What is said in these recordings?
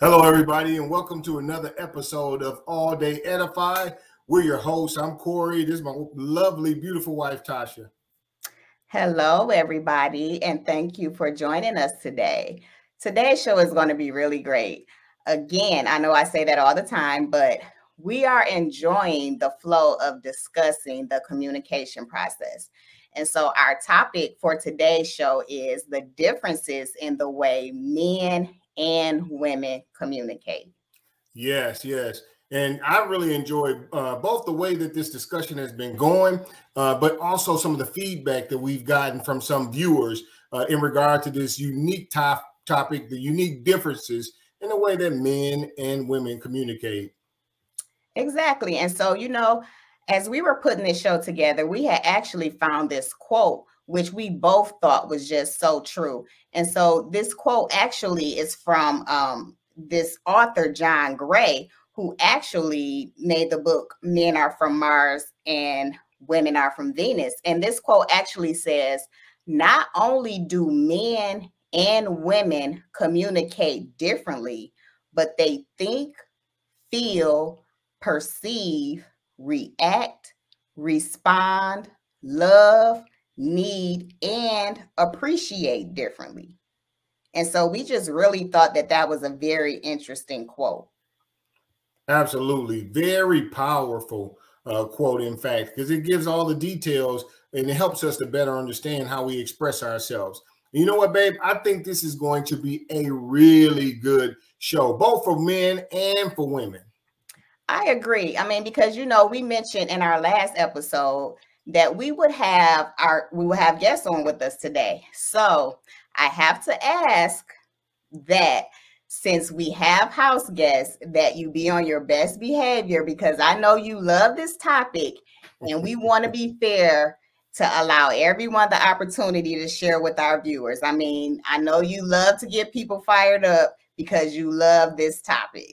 Hello, everybody, and welcome to another episode of All Day Edify. We're your hosts. I'm Corey. This is my lovely, beautiful wife, Tasha. Hello, everybody, and thank you for joining us today. Today's show is going to be really great. Again, I know I say that all the time, but we are enjoying the flow of discussing the communication process. And so, our topic for today's show is the differences in the way men and women communicate. Yes, yes. And I really enjoyed uh, both the way that this discussion has been going, uh, but also some of the feedback that we've gotten from some viewers uh, in regard to this unique top topic, the unique differences in the way that men and women communicate. Exactly. And so, you know, as we were putting this show together, we had actually found this quote which we both thought was just so true. And so this quote actually is from um, this author, John Gray, who actually made the book Men Are From Mars and Women Are From Venus. And this quote actually says, Not only do men and women communicate differently, but they think, feel, perceive, react, respond, love, need, and appreciate differently. And so we just really thought that that was a very interesting quote. Absolutely. Very powerful uh, quote, in fact, because it gives all the details and it helps us to better understand how we express ourselves. You know what, babe? I think this is going to be a really good show, both for men and for women. I agree. I mean, because you know, we mentioned in our last episode that we would have our we will have guests on with us today. So I have to ask that since we have house guests, that you be on your best behavior because I know you love this topic and we want to be fair to allow everyone the opportunity to share with our viewers. I mean, I know you love to get people fired up because you love this topic.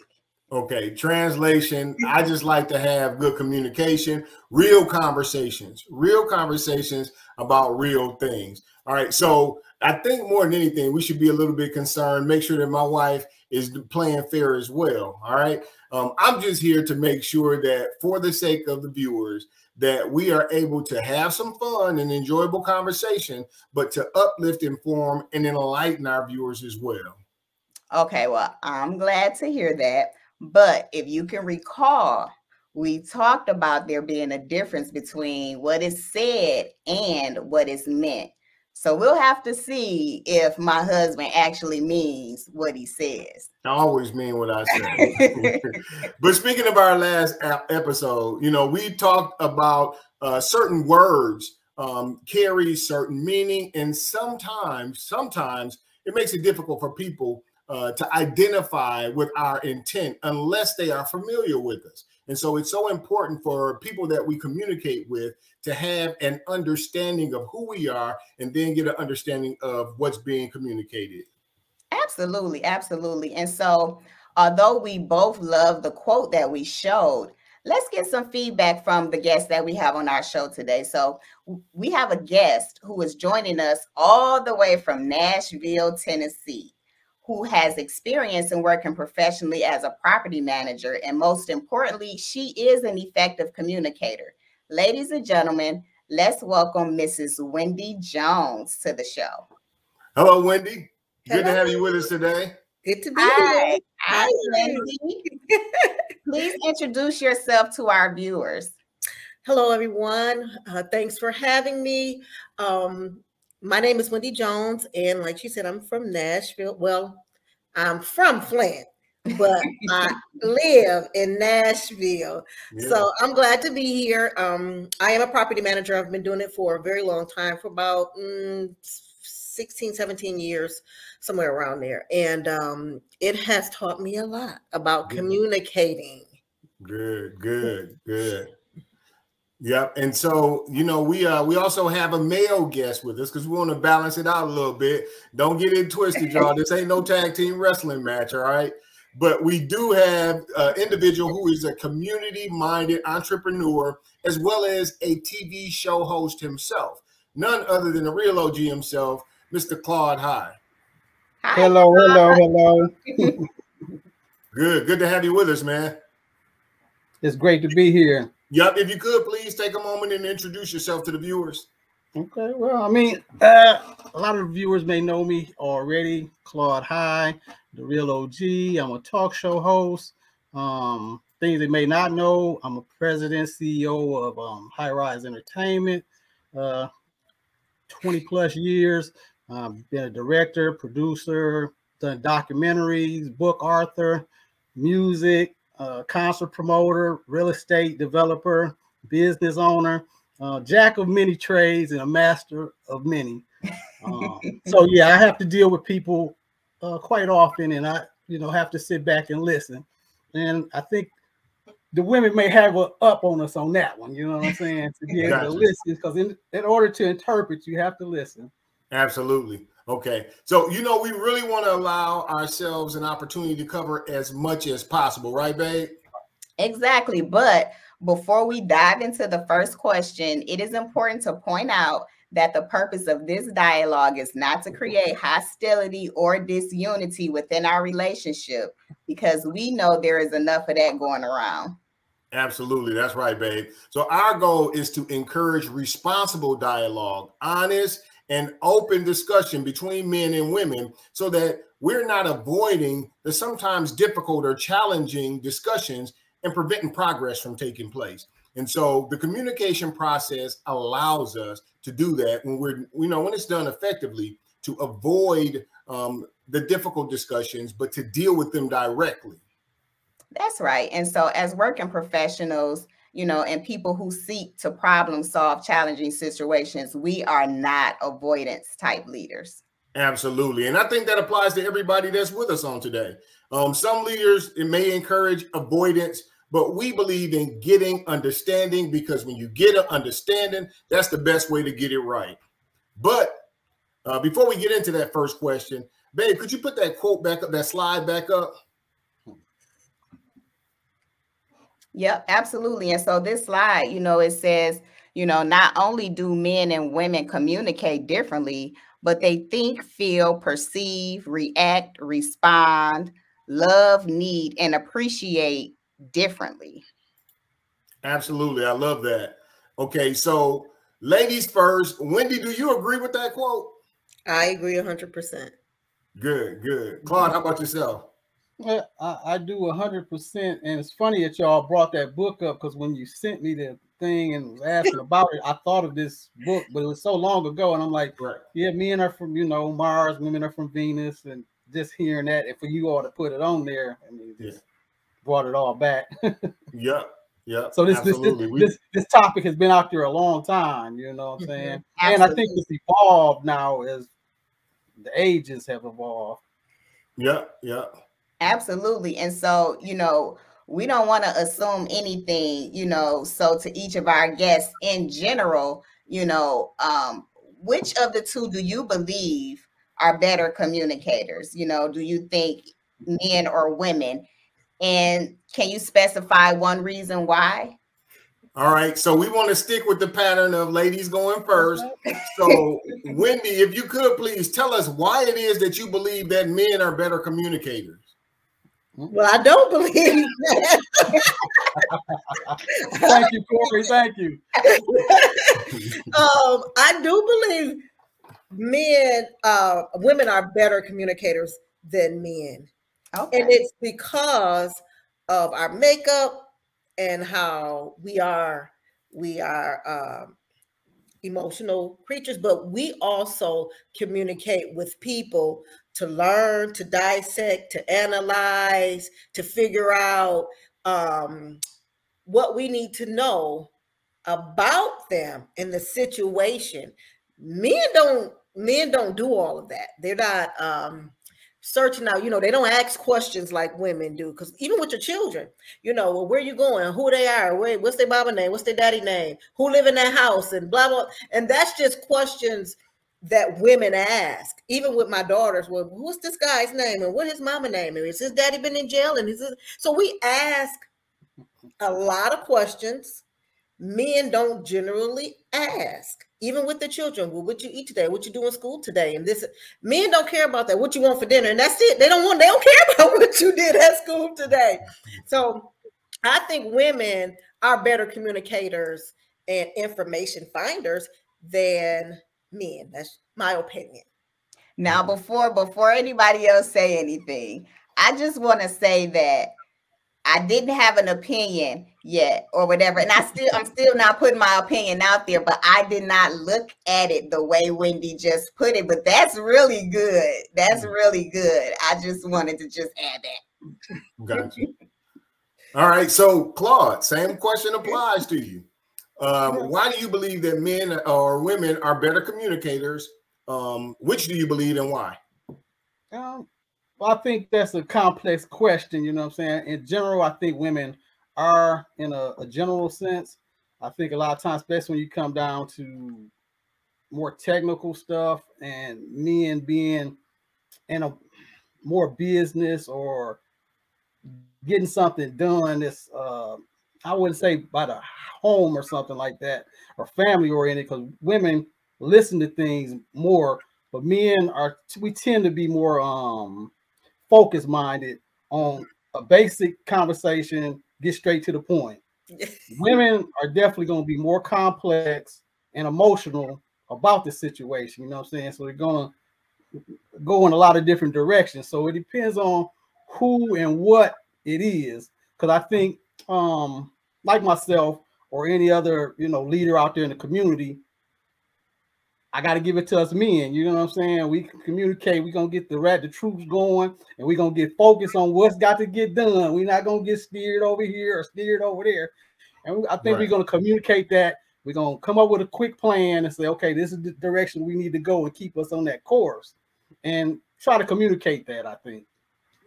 Okay, translation. I just like to have good communication, real conversations, real conversations about real things. All right. So I think more than anything, we should be a little bit concerned, make sure that my wife is playing fair as well. All right. Um, I'm just here to make sure that for the sake of the viewers, that we are able to have some fun and enjoyable conversation, but to uplift, inform, and enlighten our viewers as well. Okay, well, I'm glad to hear that. But if you can recall, we talked about there being a difference between what is said and what is meant. So we'll have to see if my husband actually means what he says. I always mean what I say. but speaking of our last episode, you know, we talked about uh, certain words um, carry certain meaning, and sometimes, sometimes it makes it difficult for people uh, to identify with our intent unless they are familiar with us. And so it's so important for people that we communicate with to have an understanding of who we are and then get an understanding of what's being communicated. Absolutely, absolutely. And so, although we both love the quote that we showed, let's get some feedback from the guests that we have on our show today. So, we have a guest who is joining us all the way from Nashville, Tennessee who has experience in working professionally as a property manager. And most importantly, she is an effective communicator. Ladies and gentlemen, let's welcome Mrs. Wendy Jones to the show. Hello, Wendy. Good to have you with us today. Good to be Hi. here. Hi, Wendy. Please introduce yourself to our viewers. Hello, everyone. Uh, thanks for having me. Um, my name is Wendy Jones, and like she said, I'm from Nashville. Well, I'm from Flint, but I live in Nashville. Yeah. So I'm glad to be here. Um, I am a property manager. I've been doing it for a very long time, for about mm, 16, 17 years, somewhere around there. And um, it has taught me a lot about communicating. Good, good, good. Yep. And so, you know, we uh we also have a male guest with us because we want to balance it out a little bit. Don't get it twisted, y'all. this ain't no tag team wrestling match, all right? But we do have an individual who is a community-minded entrepreneur as well as a TV show host himself. None other than the real OG himself, Mr. Claude High. Hi, hello, hello, hello. Good, good to have you with us, man. It's great to be here. Yep. If you could please take a moment and introduce yourself to the viewers. Okay. Well, I mean, uh, a lot of viewers may know me already. Claude High, the real OG. I'm a talk show host. Um, things they may not know, I'm a president, CEO of um, High Rise Entertainment. Uh, 20 plus years. Been a director, producer, done documentaries, book author, music, uh, concert promoter, real estate developer, business owner, uh, jack of many trades, and a master of many. Um, so yeah, I have to deal with people uh, quite often, and I, you know, have to sit back and listen. And I think the women may have a up on us on that one. You know what I'm saying? To be able gotcha. to listen, because in, in order to interpret, you have to listen. Absolutely. Okay. So, you know, we really want to allow ourselves an opportunity to cover as much as possible, right, babe? Exactly. But before we dive into the first question, it is important to point out that the purpose of this dialogue is not to create hostility or disunity within our relationship because we know there is enough of that going around. Absolutely. That's right, babe. So, our goal is to encourage responsible dialogue, honest and open discussion between men and women so that we're not avoiding the sometimes difficult or challenging discussions and preventing progress from taking place. And so the communication process allows us to do that when we're, you know, when it's done effectively to avoid um, the difficult discussions, but to deal with them directly. That's right. And so as working professionals, you know, and people who seek to problem solve challenging situations, we are not avoidance type leaders. Absolutely. And I think that applies to everybody that's with us on today. Um, some leaders, it may encourage avoidance, but we believe in getting understanding because when you get an understanding, that's the best way to get it right. But uh, before we get into that first question, babe, could you put that quote back up, that slide back up? Yep, absolutely. And so this slide, you know, it says, you know, not only do men and women communicate differently, but they think, feel, perceive, react, respond, love, need, and appreciate differently. Absolutely. I love that. Okay, so ladies first. Wendy, do you agree with that quote? I agree 100%. Good, good. Claude, how about yourself? Yeah, I, I do hundred percent, and it's funny that y'all brought that book up because when you sent me the thing and was asking about it, I thought of this book, but it was so long ago, and I'm like, right. yeah, men are from you know Mars, women are from Venus, and just hearing that, and for you all to put it on there, I mean, just yeah. brought it all back. yeah, yeah. So this this, this this, this topic has been out there a long time, you know what I'm mm-hmm. saying, and I think it's evolved now as the ages have evolved. Yeah, yeah. Absolutely. And so, you know, we don't want to assume anything, you know. So, to each of our guests in general, you know, um, which of the two do you believe are better communicators? You know, do you think men or women? And can you specify one reason why? All right, so we want to stick with the pattern of ladies going first. So, Wendy, if you could please tell us why it is that you believe that men are better communicators. Well, I don't believe that. Thank you, Corey. Thank you. um, I do believe men, uh, women are better communicators than men. Okay. And it's because of our makeup and how we are, we are um, emotional creatures, but we also communicate with people to learn, to dissect, to analyze, to figure out um, what we need to know about them in the situation. Men don't men don't do all of that. They're not um, searching out. You know, they don't ask questions like women do. Because even with your children, you know, well, where are you going? Who they are? Where, what's their mama name? What's their daddy name? Who live in that house? And blah blah. And that's just questions that women ask, even with my daughters, well, what's this guy's name and what his mama name? And is his daddy been in jail? And is this so we ask a lot of questions men don't generally ask. even with the children, well, what you eat today, what you do in school today, and this men don't care about that. What you want for dinner, and that's it. They don't want. They don't care about what you did at school today. So, I think women are better communicators and information finders than men. That's my opinion. Now, before before anybody else say anything, I just want to say that I didn't have an opinion yet or whatever. And I still I'm still not putting my opinion out there, but I did not look at it the way Wendy just put it. But that's really good. That's mm. really good. I just wanted to just add that. Gotcha. All right. So Claude, same question applies to you. Um, why do you believe that men or women are better communicators? Um, which do you believe and why? Um, well, I think that's a complex question. You know what I'm saying? In general, I think women are in a, a general sense. I think a lot of times, especially when you come down to more technical stuff and men being in a more business or getting something done that's uh I wouldn't say by the home or something like that or family oriented because women listen to things more but men are we tend to be more um focus minded on a basic conversation, get straight to the point. Women are definitely going to be more complex and emotional about the situation. You know what I'm saying? So they're going to go in a lot of different directions. So it depends on who and what it is. Because I think, um, like myself or any other you know leader out there in the community, I got to give it to us men. You know what I'm saying? We can communicate. We're gonna get the rat, the troops going, and we're gonna get focused on what's got to get done. We're not gonna get steered over here or steered over there. And I think right. we're gonna communicate that. We're gonna come up with a quick plan and say, okay, this is the direction we need to go and keep us on that course, and try to communicate that. I think.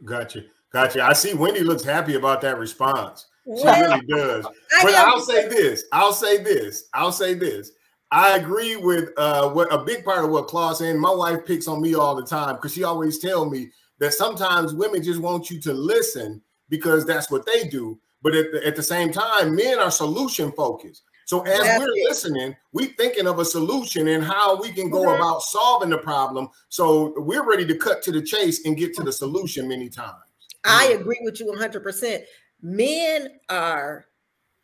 Gotcha, gotcha. I see Wendy looks happy about that response. She well, really does. But I'll say this. I'll say this. I'll say this I agree with uh, what a big part of what Claude saying. My wife picks on me all the time because she always tell me that sometimes women just want you to listen because that's what they do. But at the, at the same time, men are solution focused. So as that's we're it. listening, we're thinking of a solution and how we can go mm-hmm. about solving the problem. So we're ready to cut to the chase and get to the solution many times. I agree with you 100%. Men are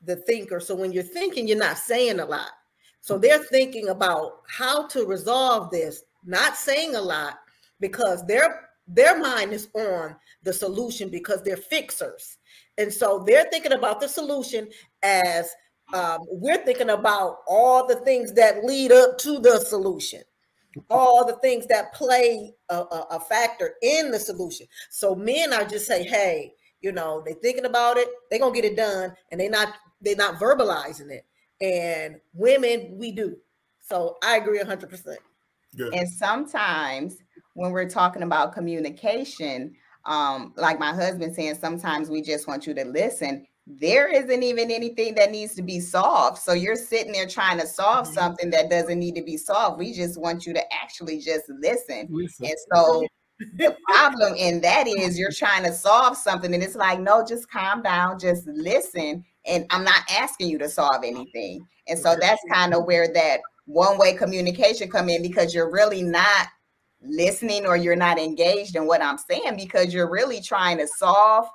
the thinker. So when you're thinking, you're not saying a lot. So they're thinking about how to resolve this, not saying a lot because their their mind is on the solution because they're fixers. And so they're thinking about the solution as um, we're thinking about all the things that lead up to the solution, all the things that play a, a, a factor in the solution. So men are just say, hey, you know, they're thinking about it, they're gonna get it done, and they're not they're not verbalizing it and women we do. So I agree 100%. Good. And sometimes when we're talking about communication, um, like my husband saying, sometimes we just want you to listen. There isn't even anything that needs to be solved. So you're sitting there trying to solve mm-hmm. something that doesn't need to be solved. We just want you to actually just listen. listen. And so the problem in that is you're trying to solve something and it's like, no, just calm down, just listen and I'm not asking you to solve anything. And so that's kind of where that one-way communication come in because you're really not listening or you're not engaged in what I'm saying because you're really trying to solve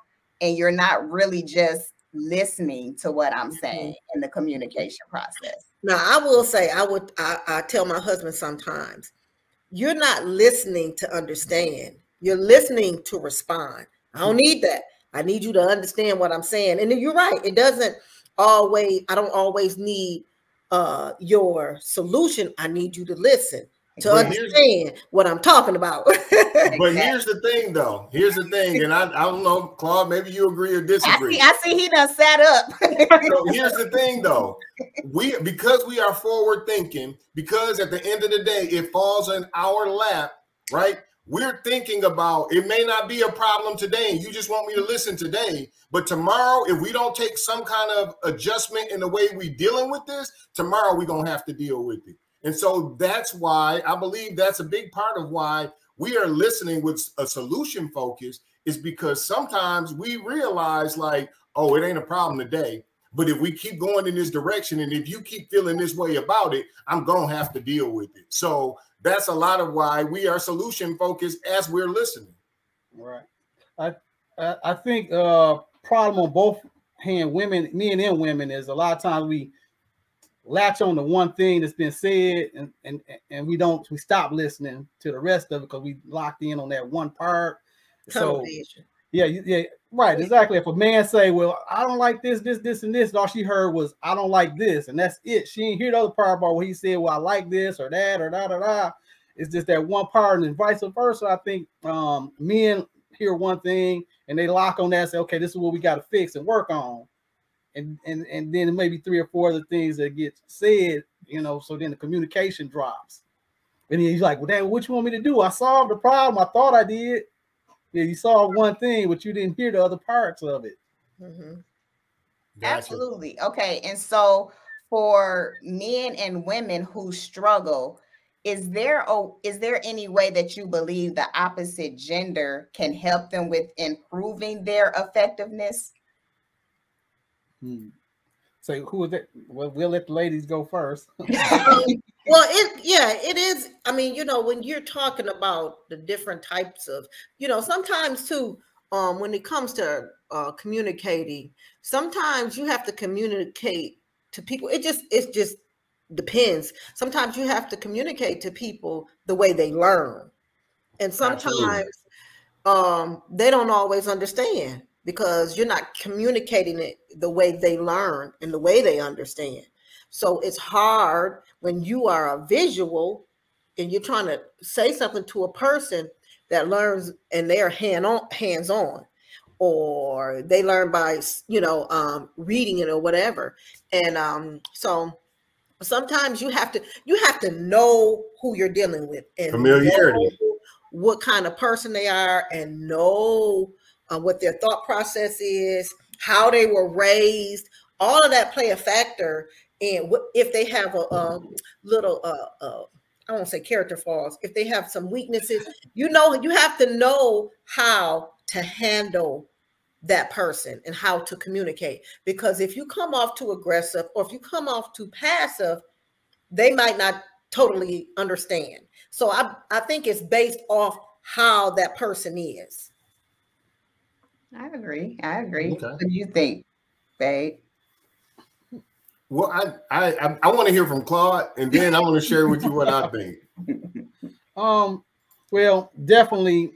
and you're not really just listening to what I'm mm-hmm. saying in the communication process. Now, I will say, I would, I, I tell my husband sometimes, you're not listening to understand, you're listening to respond. I don't need that. I need you to understand what I'm saying. And you're right. It doesn't always, I don't always need uh your solution. I need you to listen to but understand what I'm talking about. but here's the thing, though. Here's the thing, and I, I don't know, Claude, maybe you agree or disagree. I see, I see he done sat up. so here's the thing, though. We because we are forward thinking, because at the end of the day, it falls in our lap, right? we're thinking about it may not be a problem today and you just want me to listen today but tomorrow if we don't take some kind of adjustment in the way we dealing with this tomorrow we're going to have to deal with it and so that's why i believe that's a big part of why we are listening with a solution focus is because sometimes we realize like oh it ain't a problem today But if we keep going in this direction, and if you keep feeling this way about it, I'm gonna have to deal with it. So that's a lot of why we are solution focused as we're listening. Right. I I, I think uh problem on both hand women, men and women, is a lot of times we latch on to one thing that's been said and and and we don't we stop listening to the rest of it because we locked in on that one part. So yeah, yeah, right, exactly. If a man say, "Well, I don't like this, this, this, and this," all she heard was, "I don't like this," and that's it. She didn't hear the other part about what he said. Well, I like this or that or da da da. It's just that one part, and vice versa. I think um, men hear one thing and they lock on that and say, "Okay, this is what we got to fix and work on," and and and then maybe three or four other things that get said, you know. So then the communication drops, and he's like, "Well, damn, what you want me to do? I solved the problem. I thought I did." Yeah, you saw one thing, but you didn't hear the other parts of it. Mm-hmm. Gotcha. Absolutely. Okay. And so for men and women who struggle, is there oh is there any way that you believe the opposite gender can help them with improving their effectiveness? Hmm. So who is it? Well, we'll let the ladies go first. well it yeah it is i mean you know when you're talking about the different types of you know sometimes too um when it comes to uh communicating sometimes you have to communicate to people it just it just depends sometimes you have to communicate to people the way they learn and sometimes um they don't always understand because you're not communicating it the way they learn and the way they understand. So it's hard when you are a visual and you're trying to say something to a person that learns and they're hand on hands on or they learn by you know um, reading it or whatever. And um, so sometimes you have to you have to know who you're dealing with and familiarity. what kind of person they are and know uh, what their thought process is how they were raised all of that play a factor and if they have a, a little uh, uh, I won't say character flaws, if they have some weaknesses, you know, you have to know how to handle that person and how to communicate. Because if you come off too aggressive or if you come off too passive, they might not totally understand. So I, I think it's based off how that person is. I agree. I agree. Okay. What do you think, babe? Well, I I I want to hear from Claude, and then I want to share with you what I think. Um, well, definitely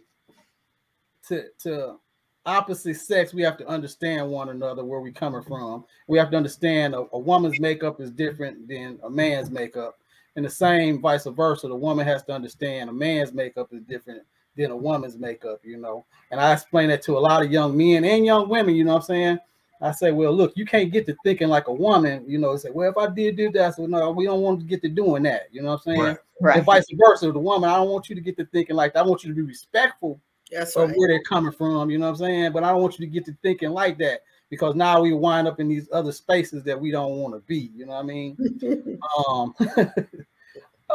to to opposite sex, we have to understand one another where we're coming from. We have to understand a, a woman's makeup is different than a man's makeup, and the same vice versa. The woman has to understand a man's makeup is different than a woman's makeup. You know, and I explain that to a lot of young men and young women. You know what I'm saying? I say, well, look, you can't get to thinking like a woman, you know, say, well, if I did do that, I said, no, we don't want to get to doing that. You know what I'm saying? Right. right. And vice versa, the woman, I don't want you to get to thinking like that. I want you to be respectful That's of right. where they're coming from, you know what I'm saying? But I don't want you to get to thinking like that because now we wind up in these other spaces that we don't want to be, you know what I mean? um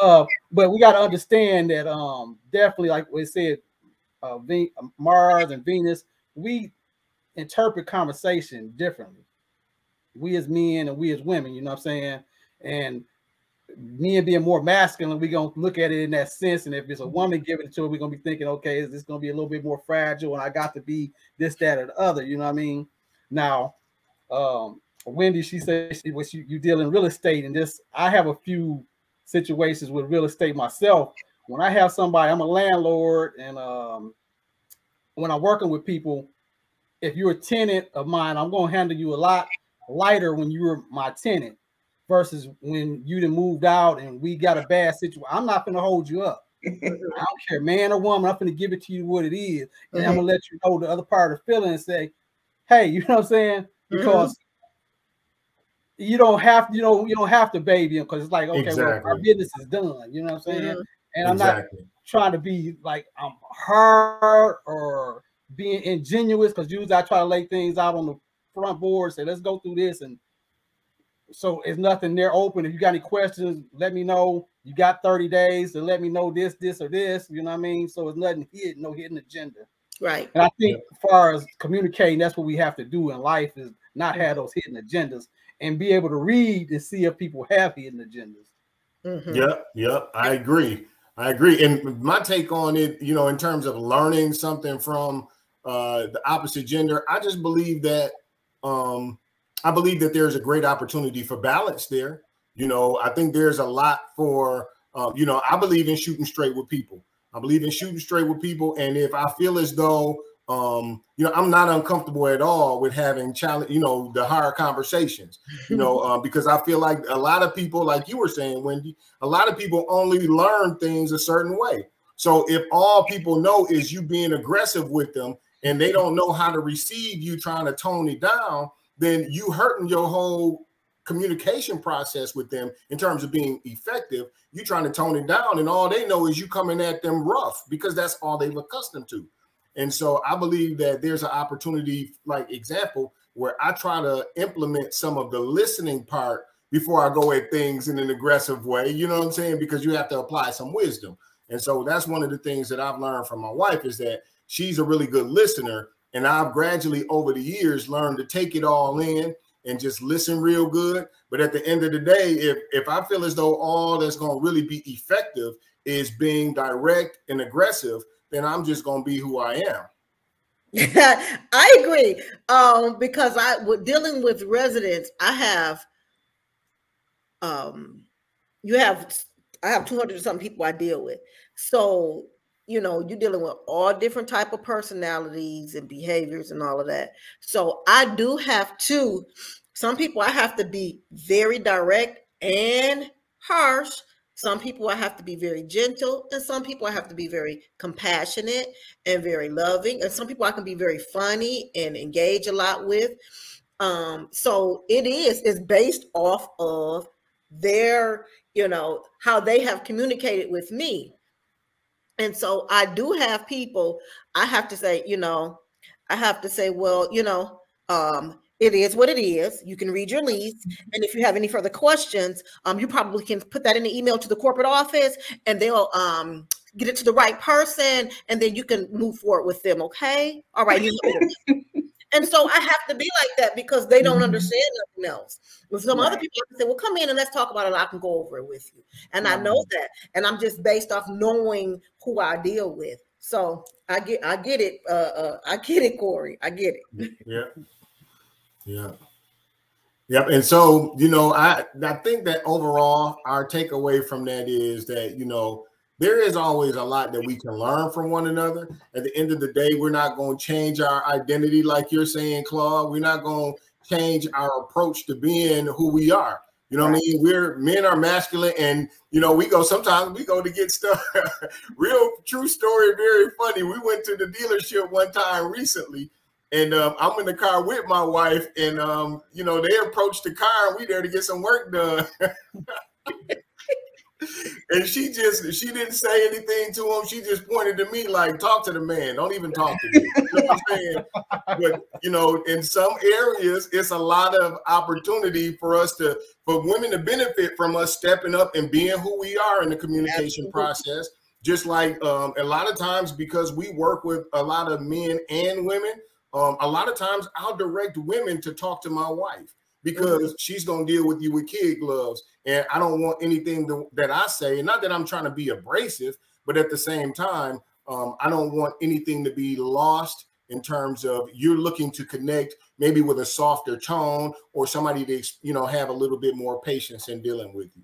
uh, but we got to understand that um definitely like we said, uh, Mars and Venus, we interpret conversation differently. We as men and we as women, you know what I'm saying? And men being more masculine, we're gonna look at it in that sense. And if it's a woman giving it to her, we're gonna be thinking, okay, is this gonna be a little bit more fragile? And I got to be this, that, or the other, you know what I mean? Now, um, Wendy, she said she was you, you deal in real estate, and this I have a few situations with real estate myself. When I have somebody, I'm a landlord, and um, when I'm working with people, if you're a tenant of mine, I'm going to handle you a lot lighter when you're my tenant versus when you done moved out and we got a bad situation. I'm not going to hold you up. I don't care, man or woman. I'm going to give it to you what it is, and mm-hmm. I'm going to let you know the other part of the feeling and say, "Hey, you know what I'm saying?" Mm-hmm. Because mm-hmm. You don't have you know you don't have to baby him because it's like okay, exactly. well, our business is done. You know what I'm saying? Mm-hmm. And I'm exactly. not trying to be like I'm hurt or being ingenuous because usually I try to lay things out on the front board, say let's go through this, and so it's nothing there open. If you got any questions, let me know. You got 30 days to let me know this, this, or this. You know what I mean? So it's nothing hidden, no hidden agenda. Right. And I think yeah. as far as communicating, that's what we have to do in life is not have those hidden agendas and be able to read and see if people have hidden agendas. Mm-hmm. Yep, yep, I agree. I agree. And my take on it, you know, in terms of learning something from uh, the opposite gender, I just believe that um, I believe that there's a great opportunity for balance there. You know, I think there's a lot for, uh, you know, I believe in shooting straight with people. I believe in shooting straight with people. And if I feel as though um, you know, I'm not uncomfortable at all with having challenge, you know, the hard conversations, you know, um, because I feel like a lot of people, like you were saying, Wendy, a lot of people only learn things a certain way. So if all people know is you being aggressive with them and they don't know how to receive you trying to tone it down, then you hurting your whole communication process with them in terms of being effective. You trying to tone it down, and all they know is you coming at them rough because that's all they've accustomed to. And so I believe that there's an opportunity, like example, where I try to implement some of the listening part before I go at things in an aggressive way. You know what I'm saying? Because you have to apply some wisdom. And so that's one of the things that I've learned from my wife is that she's a really good listener. And I've gradually over the years learned to take it all in and just listen real good. But at the end of the day, if if I feel as though all that's going to really be effective is being direct and aggressive, then I'm just going to be who I am. Yeah, I agree. Um, because I with dealing with residents, I have um you have I have 200 something people I deal with. So, you know, you're dealing with all different type of personalities and behaviors and all of that. So I do have to some people I have to be very direct and harsh some people I have to be very gentle, and some people I have to be very compassionate and very loving, and some people I can be very funny and engage a lot with. Um, so it is it's based off of their, you know, how they have communicated with me. And so I do have people I have to say, you know, I have to say, well, you know, um, it is what it is. You can read your lease. Mm-hmm. And if you have any further questions, um, you probably can put that in the email to the corporate office and they'll um, get it to the right person and then you can move forward with them. Okay. All right. and so I have to be like that because they don't mm-hmm. understand nothing else. With some right. other people, I can say, well, come in and let's talk about it. I can go over it with you. And I know that. And I'm just based off knowing who I deal with. So I get I get it. Uh, uh I get it, Corey. I get it. Yeah. Yeah. Yep. And so, you know, I I think that overall our takeaway from that is that, you know, there is always a lot that we can learn from one another. At the end of the day, we're not going to change our identity like you're saying, Claude. We're not going to change our approach to being who we are. You know what I mean? We're men are masculine, and you know, we go sometimes we go to get stuff. Real true story, very funny. We went to the dealership one time recently and um, I'm in the car with my wife, and um, you know they approached the car, and we there to get some work done. and she just she didn't say anything to him. She just pointed to me like, "Talk to the man. Don't even talk to me." You know what I'm saying? But you know, in some areas, it's a lot of opportunity for us to for women to benefit from us stepping up and being who we are in the communication Absolutely. process. Just like um, a lot of times, because we work with a lot of men and women um, a lot of times I'll direct women to talk to my wife because mm-hmm. she's gonna deal with you with kid gloves, and I don't want anything to, that I say. And not that I'm trying to be abrasive, but at the same time, um, I don't want anything to be lost in terms of you're looking to connect maybe with a softer tone or somebody to you know have a little bit more patience in dealing with you.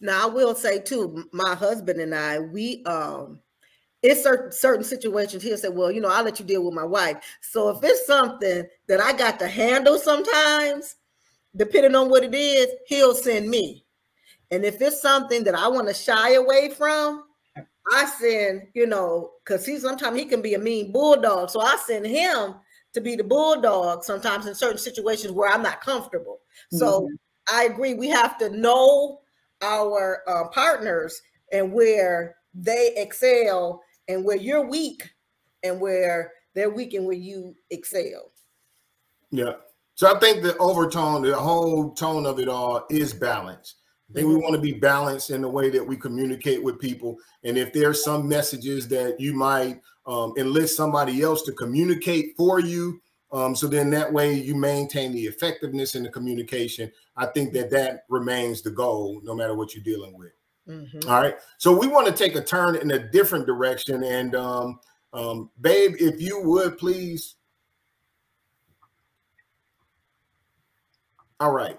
Now I will say too, my husband and I, we um it's certain certain situations he'll say, Well, you know, I'll let you deal with my wife. So if it's something that I got to handle sometimes, depending on what it is, he'll send me. And if it's something that I want to shy away from, I send, you know, because he sometimes he can be a mean bulldog. So I send him to be the bulldog sometimes in certain situations where I'm not comfortable. So mm-hmm. I agree. We have to know our uh, partners and where they excel and where you're weak and where they're weak and where you excel. Yeah. So I think the overtone, the whole tone of it all is balance. I think we mm-hmm. want to be balanced in the way that we communicate with people. And if there's some messages that you might um, enlist somebody else to communicate for you, Um, so then that way you maintain the effectiveness in the communication. I think that that remains the goal, no matter what you're dealing with. Mm-hmm. All right. So we want to take a turn in a different direction. And um, um, babe, if you would please. All right.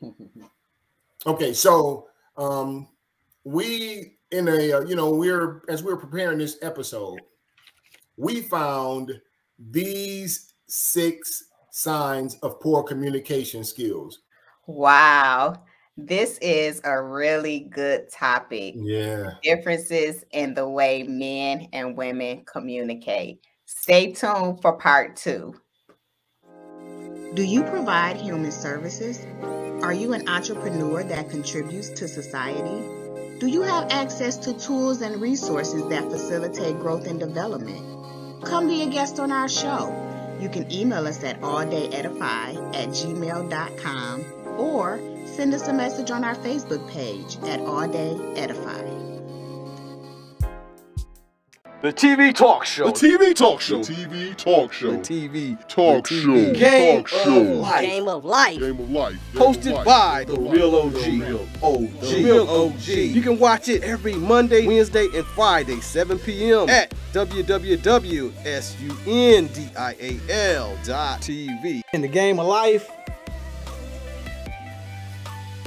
Okay. So um, we in a uh, you know we're as we're preparing this episode, we found these six signs of poor communication skills. Wow. This is a really good topic. Yeah. Differences in the way men and women communicate. Stay tuned for part two. Do you provide human services? Are you an entrepreneur that contributes to society? Do you have access to tools and resources that facilitate growth and development? Come be a guest on our show. You can email us at alldayedify at gmail.com or send us a message on our Facebook page at All Day Edify. The TV talk show. The TV talk show. The TV talk show. The TV talk the show. TV Game talk show. Of life. Game of life. Game of life. Game Hosted of life. by the, the real OG. The real OG. The real OG. You can watch it every Monday, Wednesday, and Friday, 7 p.m. at www.sundial.tv. In the game of life,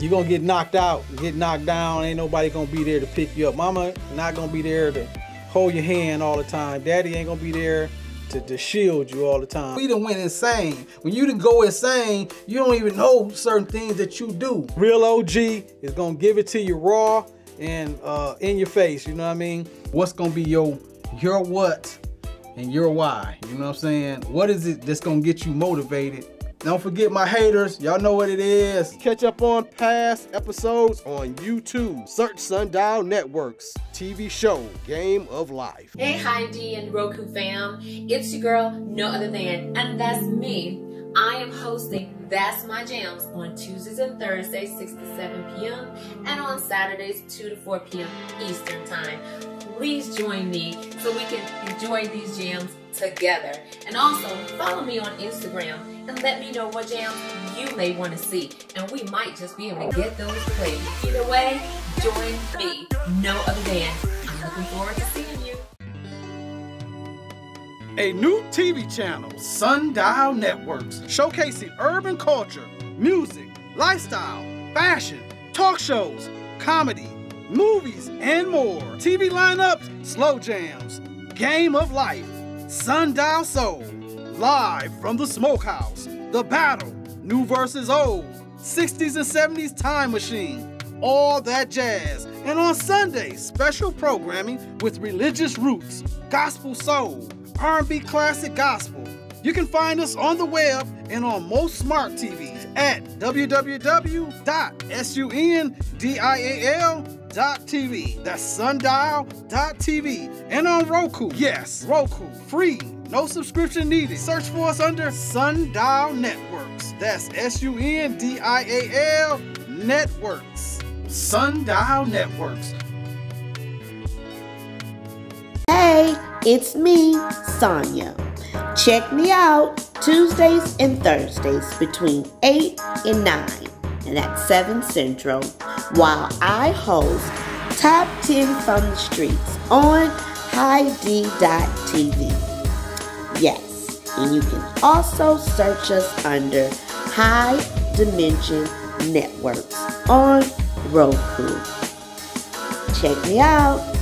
you're gonna get knocked out, get knocked down. Ain't nobody gonna be there to pick you up. Mama not gonna be there to hold your hand all the time. Daddy ain't gonna be there to, to shield you all the time. We done went insane. When you done go insane, you don't even know certain things that you do. Real OG is gonna give it to you raw and uh, in your face. You know what I mean? What's gonna be your your what and your why? You know what I'm saying? What is it that's gonna get you motivated? Don't forget my haters. Y'all know what it is. Catch up on past episodes on YouTube. Search Sundial Networks TV show Game of Life. Hey, HighD and Roku fam. It's your girl, no other than, and that's me. I am hosting That's My Jams on Tuesdays and Thursdays, 6 to 7 p.m., and on Saturdays, 2 to 4 p.m. Eastern Time. Please join me so we can enjoy these jams together. And also, follow me on Instagram and let me know what jams you may want to see. And we might just be able to get those played. Either way, join me. No other than. I'm looking forward to seeing you. A new TV channel, Sundial Networks, showcasing urban culture, music, lifestyle, fashion, talk shows, comedy, movies, and more. TV lineups, slow jams, game of life, Sundial Soul, live from the smokehouse, the battle, new versus old, 60s and 70s time machine, all that jazz. And on Sundays, special programming with religious roots, gospel soul, R&B classic gospel. You can find us on the web and on most smart TVs at www.sundial.tv. That's sundial.tv. And on Roku. Yes, Roku. Free. No subscription needed. Search for us under Sundial Networks. That's S-U-N-D-I-A-L Networks. Sundial Networks. Hey, it's me, Sonya. Check me out Tuesdays and Thursdays between 8 and 9, and that's 7 Central, while I host Top 10 from the Streets on HighD.tv. And you can also search us under High Dimension Networks on Roku. Check me out.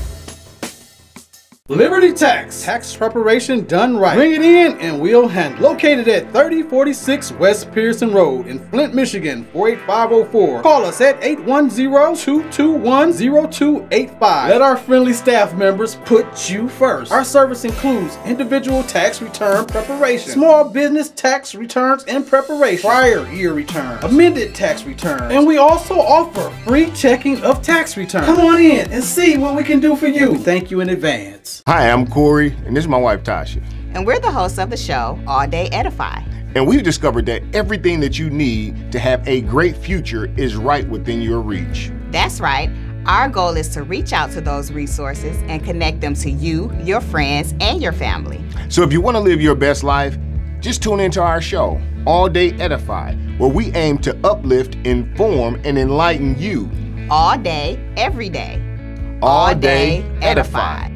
Liberty Tax. Tax preparation done right. Bring it in and we'll handle. Located at 3046 West Pierson Road in Flint, Michigan, 48504. Call us at 810-221-0285. Let our friendly staff members put you first. Our service includes individual tax return preparation, small business tax returns and preparation, prior year returns, amended tax returns, and we also offer free checking of tax returns. Come on in and see what we can do for you. Thank you in advance. Hi, I'm Corey, and this is my wife, Tasha. And we're the hosts of the show, All Day Edify. And we've discovered that everything that you need to have a great future is right within your reach. That's right. Our goal is to reach out to those resources and connect them to you, your friends, and your family. So if you want to live your best life, Just tune into our show, All Day Edify, where we aim to uplift, inform, and enlighten you. All day, every day. All Day Edify.